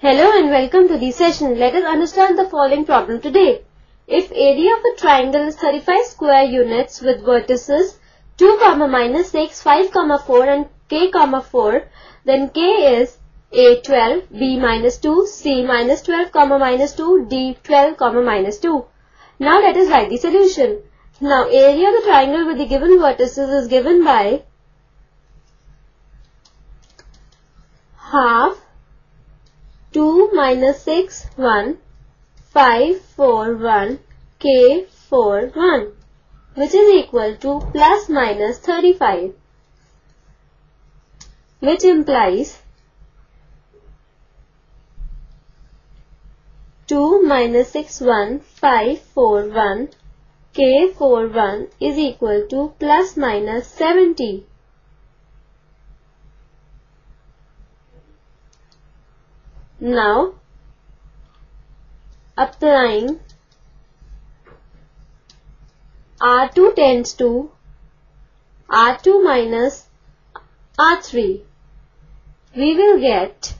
Hello and welcome to the session. Let us understand the following problem today. If area of a triangle is 35 square units with vertices 2 comma minus 6, 5 comma 4 and k comma 4, then k is a 12, b minus 2, c minus 12 comma minus 2, d 12 comma minus 2. Now let us write the solution. Now area of the triangle with the given vertices is given by half 2 minus 6 1 5 4 1 k 4 1 which is equal to plus minus 35 which implies 2 minus 6 1 5 4 1 k 4 1 is equal to plus minus 70 Now, applying R2 tends to R2 minus R3, we will get,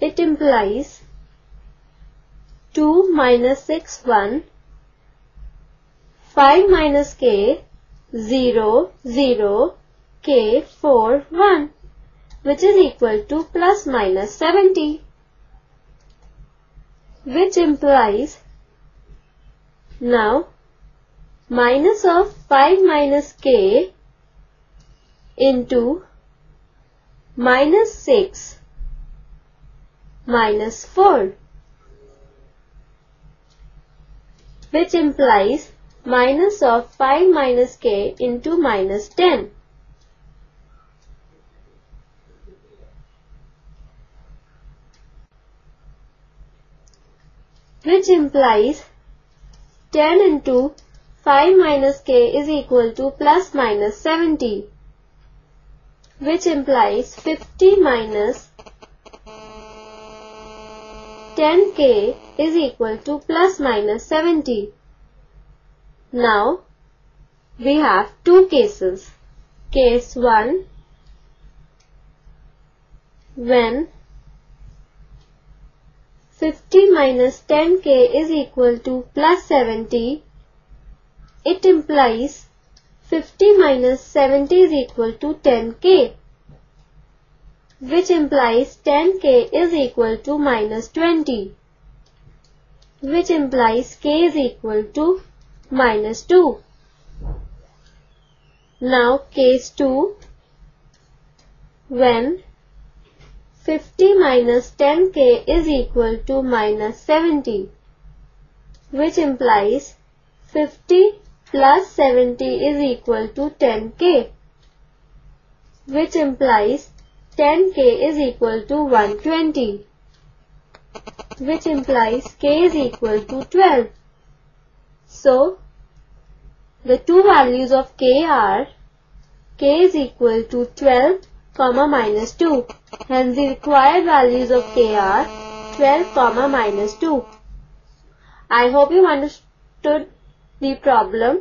it implies 2 minus 6 1, 5 minus k 0 0 k 4 1 which is equal to plus minus 70 which implies now minus of 5 minus k into minus 6 minus 4 which implies minus of 5 minus k into minus 10 which implies 10 into 5 minus k is equal to plus minus 70 which implies 50 minus 10k is equal to plus minus 70. Now we have two cases. Case 1 when 50 minus 10k is equal to plus 70, it implies 50 minus 70 is equal to 10k, which implies 10k is equal to minus 20, which implies k is equal to minus 2. Now case 2, when 50 minus 10k is equal to minus 70 which implies 50 plus 70 is equal to 10k which implies 10k is equal to 120 which implies k is equal to 12. So, the two values of k are k is equal to 12 comma minus 2. Hence the required values of k are 12 comma minus 2. I hope you understood the problem.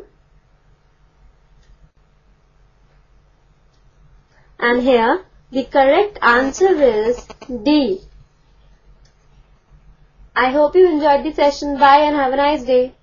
And here the correct answer is D. I hope you enjoyed the session. Bye and have a nice day.